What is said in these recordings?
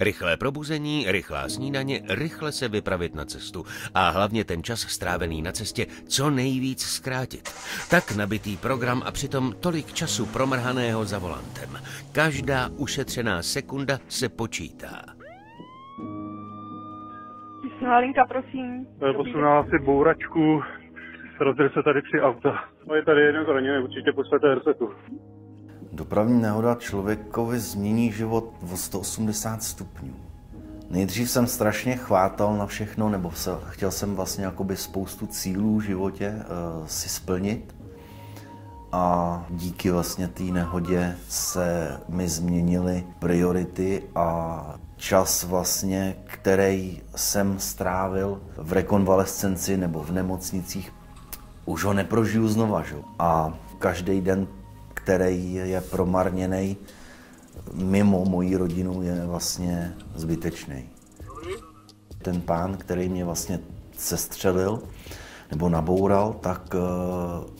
Rychlé probuzení, rychlá snídaně, rychle se vypravit na cestu a hlavně ten čas strávený na cestě co nejvíc zkrátit. Tak nabitý program a přitom tolik času promrhaného za volantem. Každá ušetřená sekunda se počítá. Tisná linka, prosím. Posunula si bouračku, rozděl se tady tři auta. No je tady jedno zraněný, určitě pošlete RSETu. Dopravní nehoda člověkovi změní život o 180 stupňů. Nejdřív jsem strašně chvátal na všechno, nebo se, chtěl jsem vlastně jakoby spoustu cílů v životě uh, si splnit. A díky vlastně té nehodě se mi změnily priority a čas vlastně, který jsem strávil v rekonvalescenci nebo v nemocnicích, už ho neprožiju znova. Že? A každý den který je promarněný mimo moji rodinu, je vlastně zbytečný. Ten pán, který mě vlastně sestřelil nebo naboural, tak uh,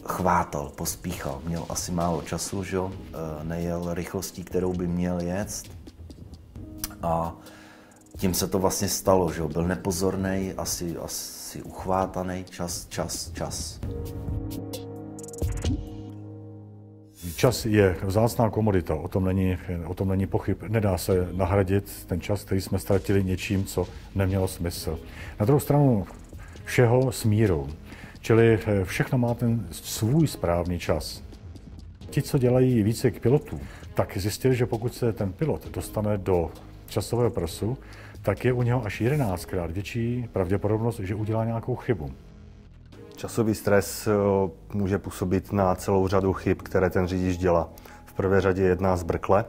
chvátal, pospíchal. Měl asi málo času, že? Uh, nejel rychlostí, kterou by měl jet. A tím se to vlastně stalo, že byl nepozorný, asi, asi uchvátaný, čas, čas, čas. Čas je vzácná komodita, o tom, není, o tom není pochyb. Nedá se nahradit ten čas, který jsme ztratili něčím, co nemělo smysl. Na druhou stranu všeho s mírou. Čili eh, všechno má ten svůj správný čas. Ti, co dělají více k pilotů, tak zjistili, že pokud se ten pilot dostane do časového prsu, tak je u něho až 11krát větší pravděpodobnost, že udělá nějakou chybu. Časový stres eh, může působit na celou řadu chyb, které ten řidič dělá. V prvé řadě jedná zbrkle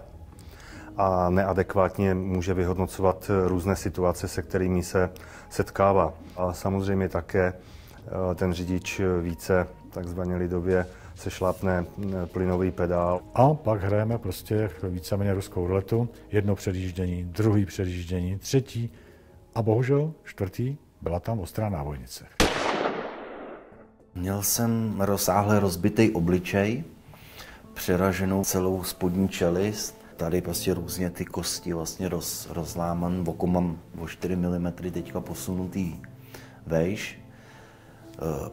a neadekvátně může vyhodnocovat eh, různé situace, se kterými se setkává. A samozřejmě také eh, ten řidič více takzvaně lidově se šlápne plynový pedál. A pak hrajeme prostě víceméně ruskou ruletu. Jedno předjíždění, druhý předjíždění, třetí a bohužel čtvrtý byla tam ostrá návojnice. Měl jsem rozsáhle rozbitý obličej, přeraženou celou spodní čelist, tady prostě různě ty kosti vlastně roz, rozláman, oko mám o 4 mm teďka posunutý vejš,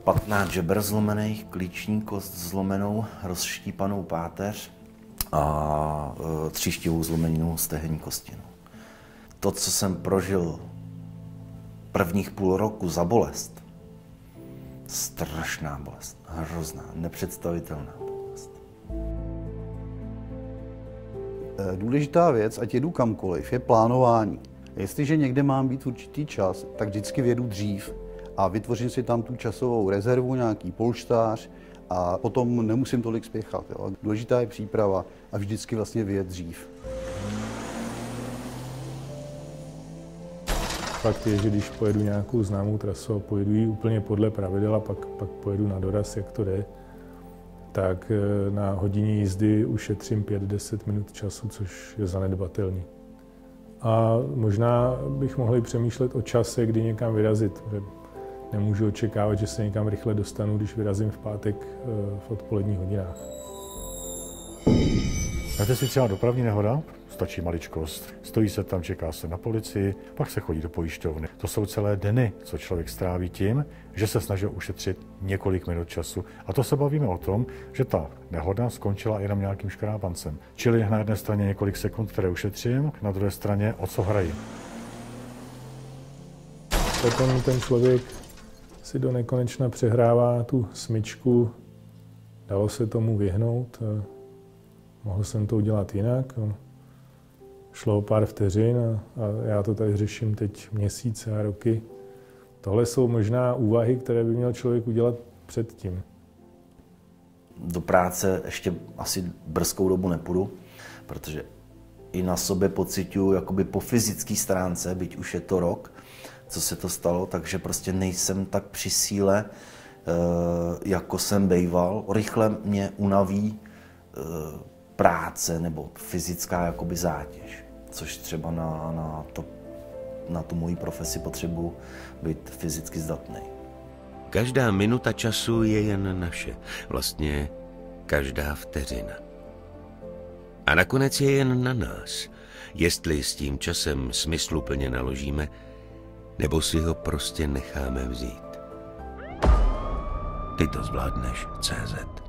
15 eh, žeber zlomených, klíční kost zlomenou, rozštípanou páteř a eh, tříštivou zlomenou stehenní kostinu. To, co jsem prožil prvních půl roku za bolest, strašná bolest, hrozná, nepředstavitelná bolest. Eh, důležitá věc, ať jedu kamkoliv, je plánování. Jestliže někde mám být určitý čas, tak vždycky vědu dřív a vytvořím si tam tu časovou rezervu, nějaký polštář a potom nemusím tolik spěchat. Jo. Důležitá je příprava a vždycky vlastně vyjet dřív. Fakt je, že když pojedu nějakou známou trasu a pojedu ji úplně podle pravidel a pak, pak pojedu na doraz, jak to jde, tak eh, na hodině jízdy ušetřím 5-10 minut času, což je zanedbatelný. A možná bych mohl přemýšlet o čase, kdy někam vyrazit. Nemůžu očekávat, že se někam rychle dostanu, když vyrazím v pátek eh, v odpoledních hodinách. Máte si třeba dopravní nehoda? Stačí maličkost. Stojí se tam, čeká se na policii, pak se chodí do pojišťovny. To jsou celé dny, co člověk stráví tím, že se snažil ušetřit několik minut času. A to se bavíme o tom, že ta nehoda skončila jenom nějakým škrápancem. Čili na jedné straně několik sekund, které ušetřím, na druhé straně o co hrají. Potom ten člověk si do nekonečna přehrává tu smyčku, dalo se tomu vyhnout, mohl jsem to udělat jinak. Šlo o pár vteřin a, a já to tady řeším teď měsíce a roky. Tohle jsou možná úvahy, které by měl člověk udělat předtím. Do práce ještě asi brzkou dobu nepůjdu, protože i na sobě pocituju jakoby po fyzické stránce, byť už je to rok, co se to stalo, takže prostě nejsem tak při síle, eh, jako jsem bejval. Rychle mě unaví eh, práce nebo fyzická jakoby zátěž, což třeba na, na, to, na tu moji profesi potřebuji být fyzicky zdatný. Každá minuta času je jen naše, vlastně každá vteřina. A nakonec je jen na nás, Jestli s tím časem smysluplně naložíme, nebo si ho prostě necháme vzít. Ty to zvládneš, CZ.